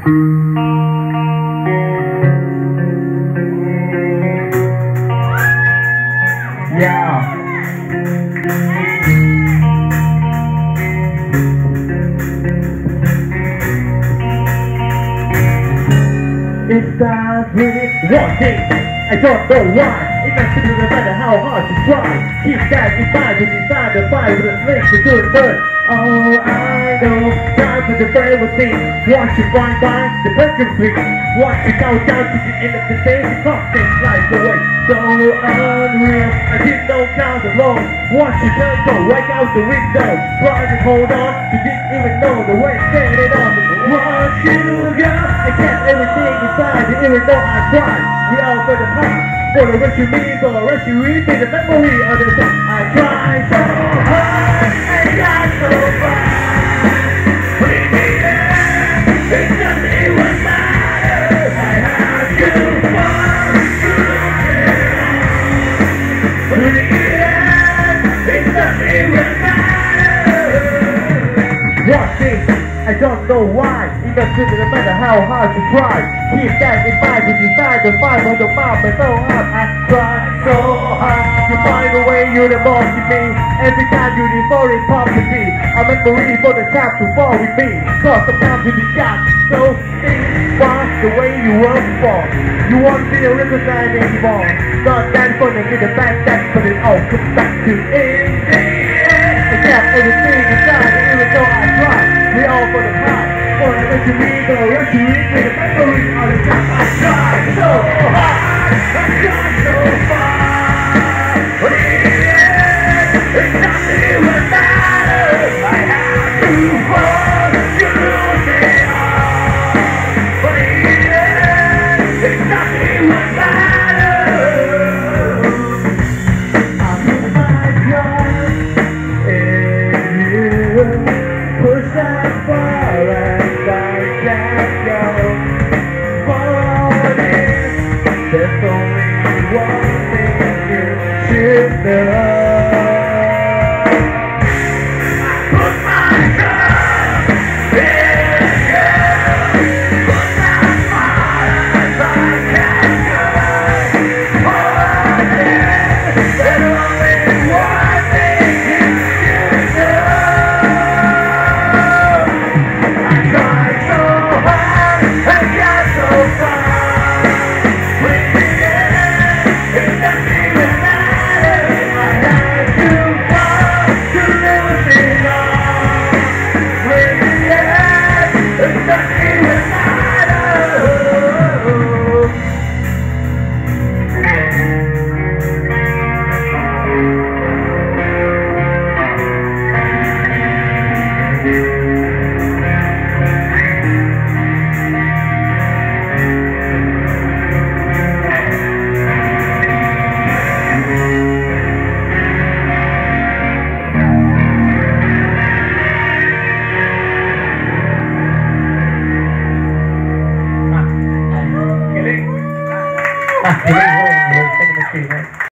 Yeah. It starts with one thing. I don't know why. It makes me no matter how hard you try. Keep that in mind to decide to fight with a snake to do it first. Oh, I know. Time for the favorite thing. Watch you find by the perfect thing. Watch you go down to the end of the day. The clock takes life away. So unreal. I did no count alone. Watch you turn go right out the window. Try to hold on. You didn't even know the way set it on. Watch you go. I kept everything inside. You even though I tried. We all for the past. For the rest you mean, for the rest read. Be the memory of the time. I tried Know why. Even still, no matter how hard you try. Keep that in mind to decide to fight on the mouth But so hard. I try so hard You find a way you're the boss to me. Every time you devote it me I'm memory for the time to fall with me. Cause sometimes you got so things why the way you were before. You won't be a side anymore. Not that get the bad that, but it all comes back to in the end. I kept everything inside, For the rest of me, the rest of me, with the memory of the time I tried so hard. I tried there's only one thing you should know. Yeah.